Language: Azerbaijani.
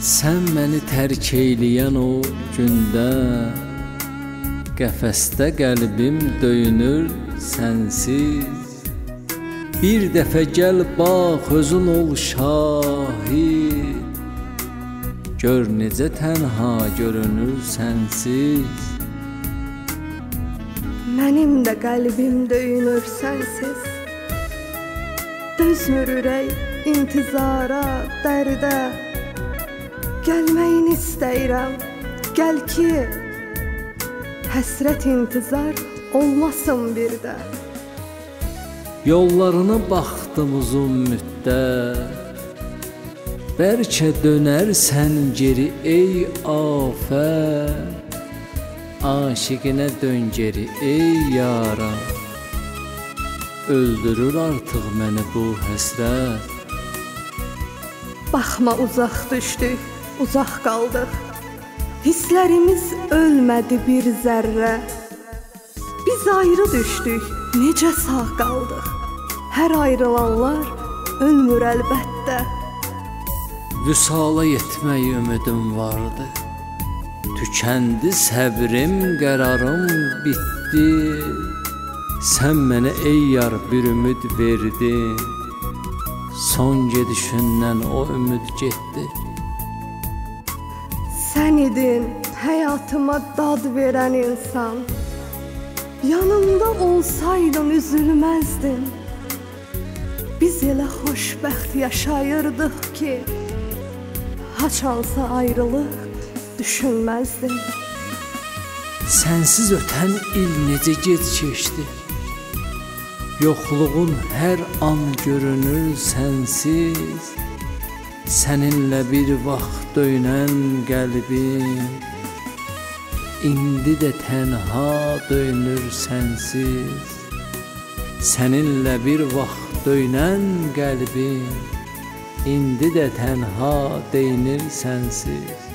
Sən məni tərk eyləyən o gündə Qəfəsdə qəlbim döyünür sənsiz. Bir dəfə gəl bax özün ol şahid. Gör necə tənha görünür sənsiz. Mənim də qəlbim döyünür sənsiz. Dözmür ürək intizara, dərdə Gəlməyini istəyirəm, gəl ki Həsrət intizar olmasın bir də. Yollarına baxdım uzun müddət. Bəlkə dönərsən geri ey afət. Aşiqinə dön geri ey yaram. Öldürür artıq məni bu həsrət. Baxma uzaq düşdük, uzaq qaldıq. Hisslərimiz ölmədi bir zərrə. Biz ayrı düşdük, necə sağ qaldıq? Hər ayrılanlar ölmür əlbəttə. Vüsala yetmək ümidim vardı. Tükəndi səbrim, qərarım bitdi. Sən mənə ey yar bir ümid verdin. Son gedişindən o ümid getdi Sən idin həyatıma dad verən insan. Yanımda olsaydın üzülməzdin. Biz elə xoşbəxt yaşayırdıq ki, haçansa ayrılıq düşünməzdin. Sənsiz ötən il necə gec keçdi. Yoxluğun hər an görünür sənsiz. Səninlə bir vaxt döyünən qəlbim indi də tənha döyünür sənsiz. Səninlə bir vaxt döyünən qəlbim indi də tənha deyinir sənsiz.